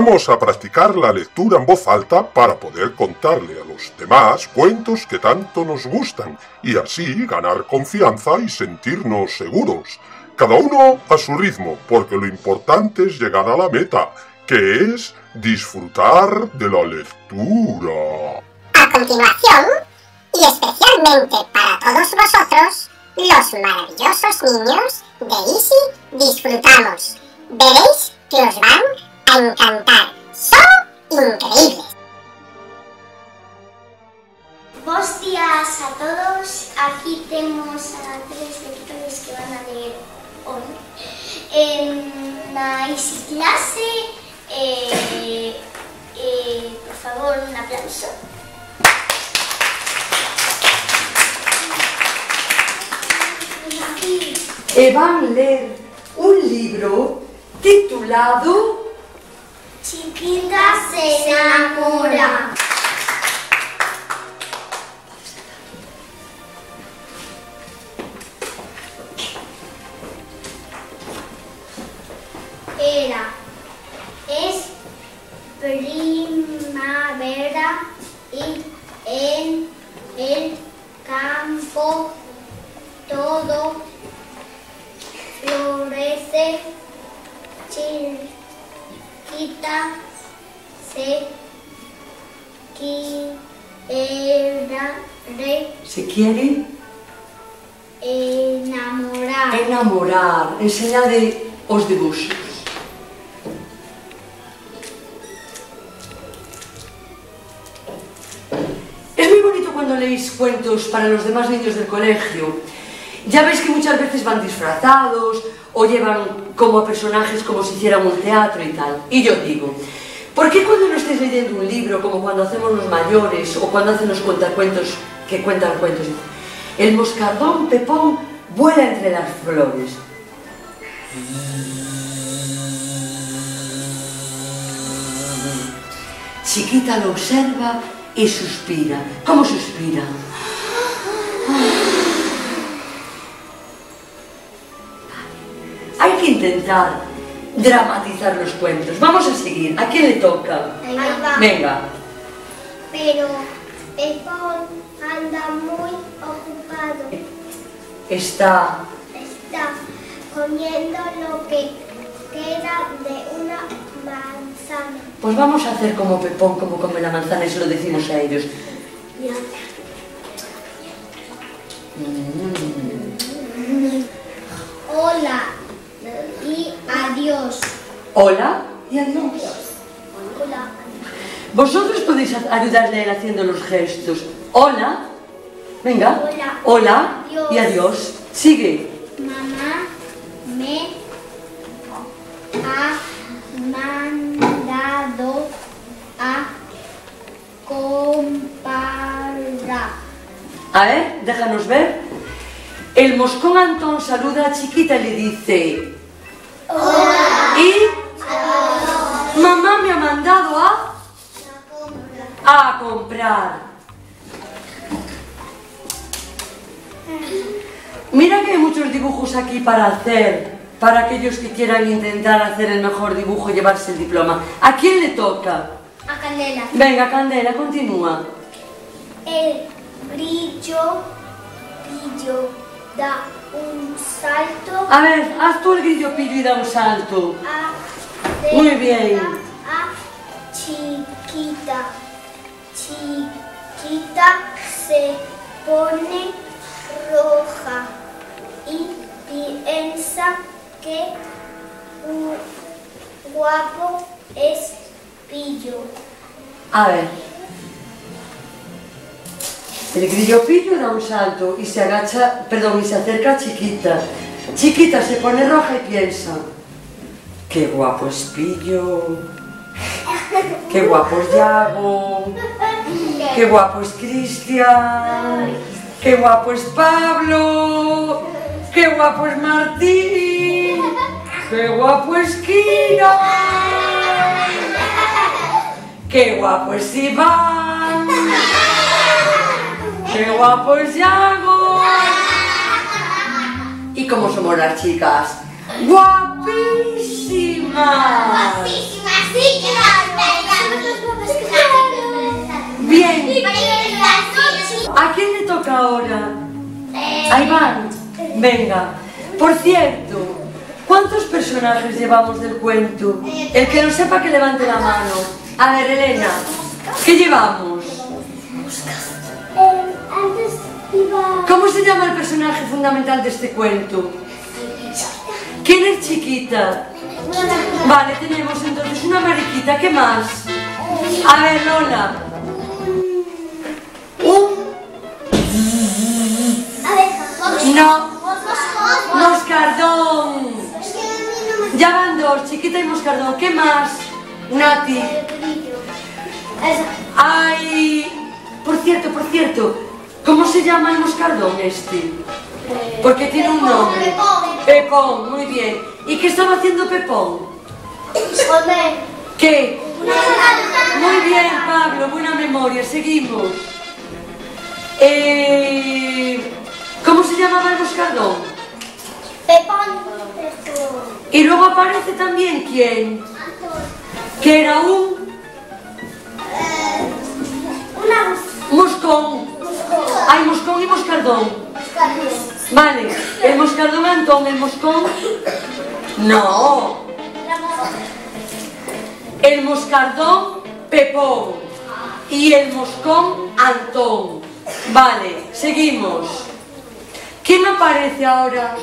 Vamos a practicar la lectura en voz alta para poder contarle a los demás cuentos que tanto nos gustan y así ganar confianza y sentirnos seguros. Cada uno a su ritmo, porque lo importante es llegar a la meta, que es disfrutar de la lectura. A continuación, y especialmente para todos vosotros, los maravillosos niños de Easy disfrutamos. Veréis que os van Van ler un libro titulado Chiquita se enamora. Era, es primavera y en el campo todo chiquita se quiera ¿Se quiere? enamorar. Enamorar. Enseñade os dibuxos. Es muy bonito cuando leéis cuentos para los demás niños del colegio. Ya veis que muchas veces van disfrazados o llevan como personajes como si hicieran un teatro y tal. Y yo digo, ¿por qué cuando no estéis leyendo un libro como cuando hacemos los mayores o cuando hacen los cuentacuentos que cuentan cuentos? El moscardón Pepón vuela entre las flores. Chiquita lo observa y suspira. ¿Cómo suspira? Intentar dramatizar los cuentos. Vamos a seguir. ¿A quién le toca? Ahí va. Venga. Pero Pepón anda muy ocupado. Está. Está comiendo lo que queda de una manzana. Pues vamos a hacer como Pepón, como come la manzana y se lo decimos a ellos. Hola y adiós. Hola y adiós. Hola. Vosotros podéis ayudarle a él haciendo los gestos. Hola. Venga. Hola. Hola Adiós. y adiós. Sigue. Mamá me ha mandado a comparar. A ver, déjanos ver. El moscón Antón saluda a Chiquita y le dice... Hola. Y... Mamá me ha mandado a... A comprar. Mira que hay muchos dibujos aquí para hacer, para aquellos que quieran intentar hacer el mejor dibujo y llevarse el diploma. ¿A quién le toca? A Candela. Venga, Candela, continúa. El brillo, brillo da un salto A ver, haz tú el grillo pillo y da un salto. a Muy bien. a chiquita. Chiquita se pone roja y piensa que guapo es pillo. A ver. El grillo pillo da un salto y se agacha, perdón, y se acerca a Chiquita. Chiquita se pone roja y piensa, qué guapo es Pillo, qué guapo es Yago, qué guapo es Cristian, qué guapo es Pablo, qué guapo es Martín. ¡Qué guapo es Kino! ¡Qué guapo es Iván! ¡Qué guapo es Yago! ¿Y cómo somos las chicas? ¡Guapísimas! Guapísima, sí que Bien, ¿a quién le toca ahora? A Iván. Venga. Por cierto, ¿cuántos personajes llevamos del cuento? El que no sepa que levante la mano. A ver, Elena, ¿qué llevamos? Iba... ¿Cómo se llama el personaje fundamental de este cuento? ¿Quién es chiquita? Vale, tenemos entonces una mariquita, ¿qué más? A ver, Lola. Un A ver. No. Moscardón. Ya van dos, chiquita y moscardón. ¿Qué más? Nati. Ay, por cierto, por cierto, ¿cómo se llama el moscardón este? Porque tiene un nombre. Pepón. Pepón, muy bien. ¿Y qué estaba haciendo Pepón? Comer. ¿Qué? Muy bien, Pablo, buena memoria. Seguimos. Eh, ¿Cómo se llamaba el moscardón? Pepón. Y luego aparece también quién? Que era un Una moscón. Hay moscón y moscardón. Vale, el moscardón Antón, el moscón. No, el moscardón Pepón y el moscón Antón. Vale, seguimos. ¿Quién aparece ahora?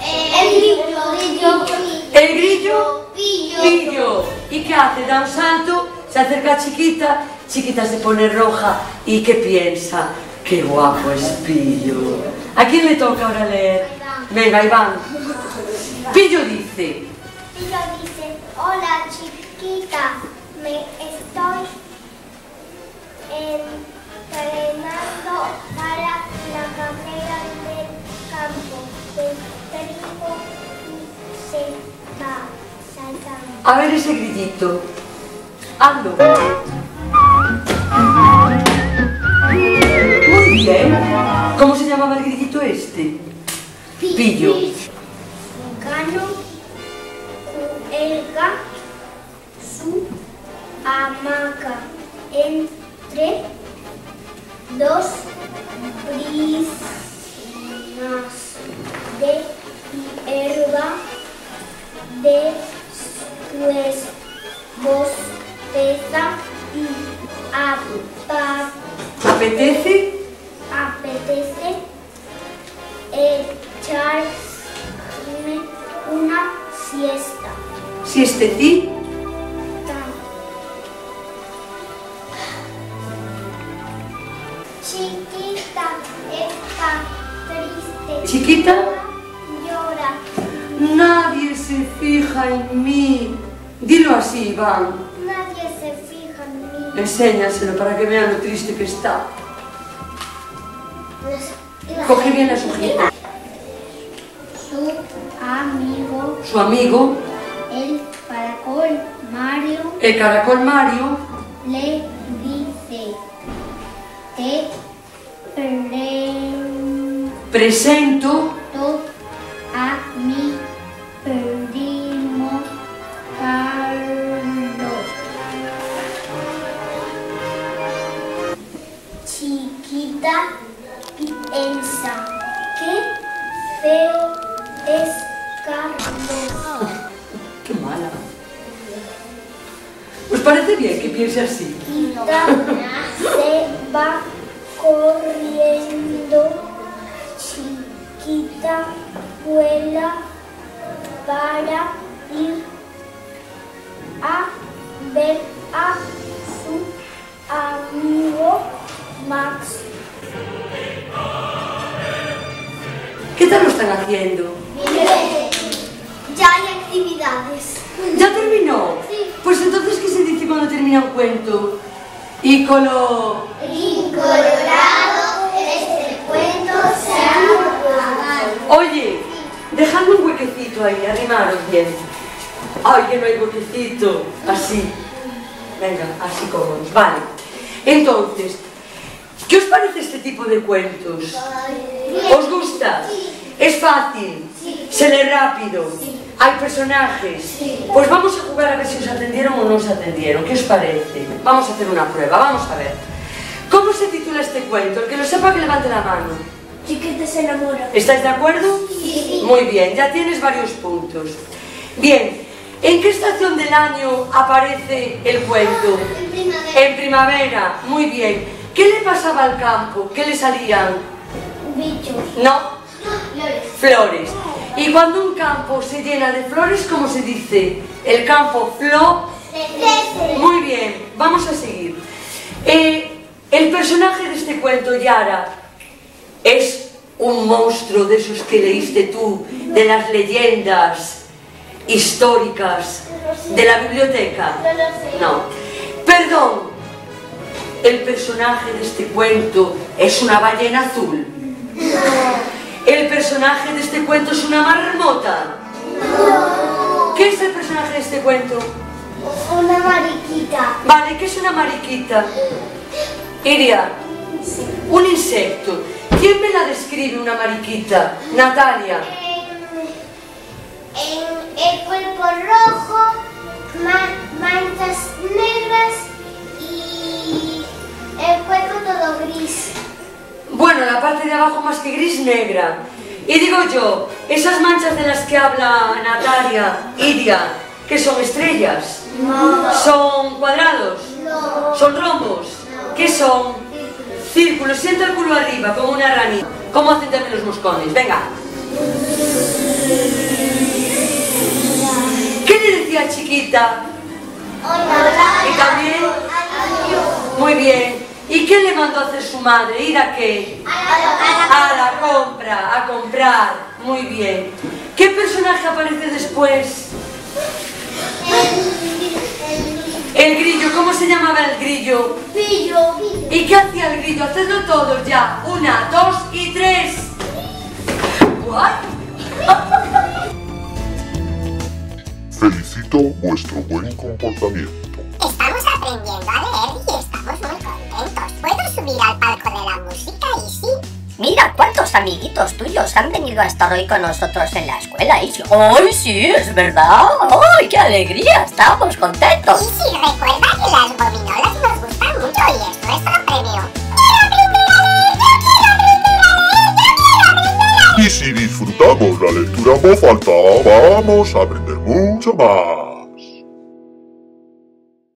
El grillo. El grillo Pillo. Pillo. ¿Y qué hace? Da un salto, se acerca a Chiquita, Chiquita se pone roja y ¿qué piensa? ¡Qué guapo es Pillo! ¿A quién le toca ahora leer? Venga, Iván. Pillo dice, Pillo dice, hola chiquita, me estoy entrenando para la carrera del campo de trigo y ceba. Saltando. a ver ese grillito. Hazlo. ¿Cómo se llamaba el grillito este? Pillo. Gano, cuelga su hamaca entre dos brisnas de hierba. Después bosteza y apa- ¿Apetece? Apetece echarme una siesta. ¿Siestecí? Chiquita está triste. ¿Chiquita? Llora. Nadie se fija en mí. Dilo así, Iván. Nadie se fija en mí. Enséñaselo para que vean lo triste que está. Coge bien las hojitas. Su amigo, Su amigo, el caracol Mario, el caracol Mario, le dice: Te presento presento a mi primo Carlos. Chiquita piensa que feo es Carlos. qué mala. ¿Os parece bien que piense así? Chiquita se va corriendo. Chiquita vuela para ir a ver están haciendo? Ya hay actividades. ¿Ya terminó? Sí. Pues entonces, ¿qué se dice cuando termina un cuento? Y con lo... En Colorado este cuento se ha. Oye, dejadme un huequecito ahí, arrimaros bien. Ay, que no hay huequecito. Así. Venga, así cómodos. Vale. Entonces, ¿qué os parece este tipo de cuentos? ¿Os gusta? ¿Es fácil? ¿Se lee rápido? ¿Hay personajes? Pues vamos a jugar a ver si os atendieron o no os atendieron. ¿Qué os parece? Vamos a hacer una prueba, vamos a ver. ¿Cómo se titula este cuento? El que lo sepa que levante la mano. Chiquita se enamora. ¿Estáis de acuerdo? Sí. Muy bien, ya tienes varios puntos. Bien, ¿en qué estación del año aparece el cuento? En primavera. En primavera, muy bien. ¿Qué le pasaba al campo? ¿Qué le salían? Bichos. No, Flores. Y cuando un campo se llena de flores, ¿cómo se dice? El campo flo. Crece. Muy bien, vamos a seguir. Eh, el personaje de este cuento, Yara, es un monstruo de esos que leíste tú, de las leyendas históricas de la biblioteca. No. Perdón, el personaje de este cuento es una ballena azul. El personaje de este cuento es una marmota. ¿Qué es el personaje de este cuento? Una mariquita. Vale, ¿qué es una mariquita? Iria, un insecto. ¿Quién me la describe una mariquita? Natalia. En, en el cuerpo rojo, ma- manchas negras y el cuerpo todo gris. Bueno, la parte de abajo más que gris negra. Y digo yo, esas manchas de las que habla Natalia, Iria, que son estrellas, son cuadrados, No. son rombos, ¿qué son? Círculos, sienta el culo arriba, como una ranita. ¿Cómo hacen también los moscones? Venga. ¿Qué le decía chiquita? Hola. ¿Y también? Adiós. Muy bien. ¿Y qué le mandó a hacer su madre? ¿Ir a qué? A A la compra, a comprar. Muy bien. ¿Qué personaje aparece después? El grillo. ¿Cómo se llamaba el grillo? Pillo. ¿Y qué hacía el grillo? Hacedlo todos ya. Una, dos y tres. ¿What? Felicito vuestro buen comportamiento. Estamos aprendiendo Mira cuántos amiguitos tuyos han venido a estar hoy con nosotros en la escuela, Isi. ¡Ay, sí, es verdad! ¡Ay, qué alegría! Estamos contentos. Isi, recuerda que las gominolas nos gustan mucho y es nuestro premio. ¡Quiero aprender a leer! ¡Yo quiero aprender a leer! ¡Yo quiero aprender a leer! Y si disfrutamos la lectura en voz alta, vamos a aprender mucho más.